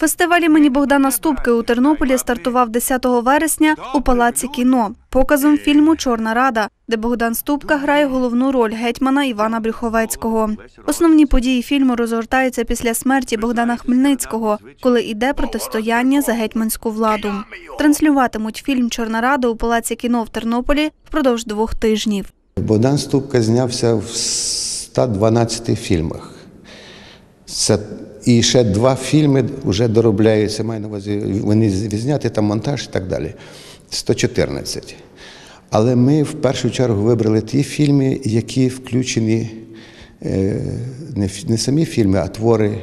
Фестиваль імені Богдана Ступки у Тернополі стартував 10 вересня у Палаці кіно показом фільму Чорна Рада, де Богдан Ступка грає головну роль гетьмана Івана Брюховецького. Основні події фільму розгортаються після смерті Богдана Хмельницького, коли йде протистояння за гетьманську владу. Транслюватимуть фільм Чорна Рада у Палаці кіно в Тернополі впродовж двох тижнів. Богдан Ступка знявся в 112 фільмах. Це і ще два фільми вже доробляються, маю на увазі, вони відзняті, там монтаж і так далі. 114. Але ми в першу чергу вибрали ті фільми, які включені е, не, самі фільми, а твори,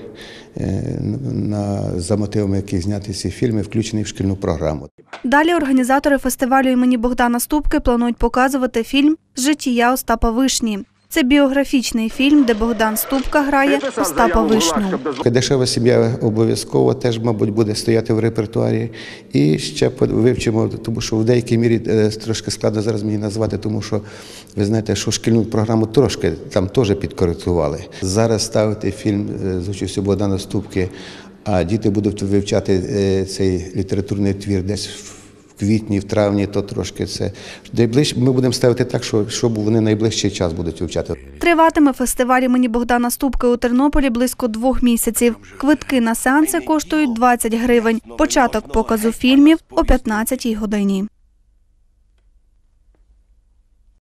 е, на, за мотивами яких зняті ці фільми, включені в шкільну програму. Далі організатори фестивалю імені Богдана Ступки планують показувати фільм життя Остапа Вишні. Це біографічний фільм, де Богдан Ступка грає Остапа Вишню. Дешева сім'я обов'язково теж, мабуть, буде стояти в репертуарі. І ще по- вивчимо, тому що в деякій мірі е, трошки складно зараз мені назвати, тому що ви знаєте, що шкільну програму трошки там теж підкоректували. Зараз ставити фільм е, з участю Богдана Ступки, а діти будуть вивчати е, цей літературний твір десь в квітні, в травні, то трошки це. Ми будемо ставити так, що щоб вони найближчий час будуть вивчати. Триватиме фестиваль імені Богдана Ступки у Тернополі близько двох місяців. Квитки на сеанси коштують 20 гривень. Початок показу фільмів о 15 годині.